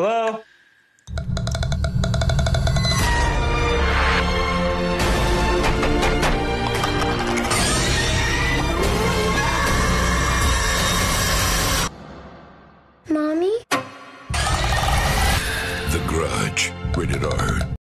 Hello? Mommy? The Grudge. Rated R.